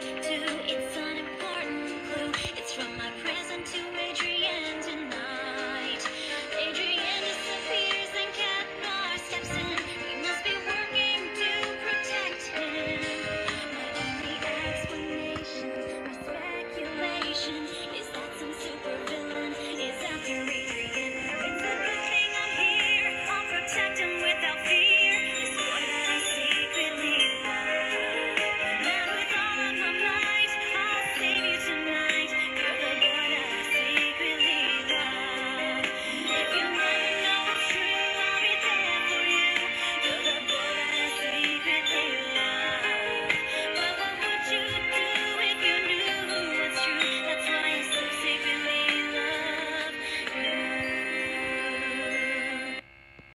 to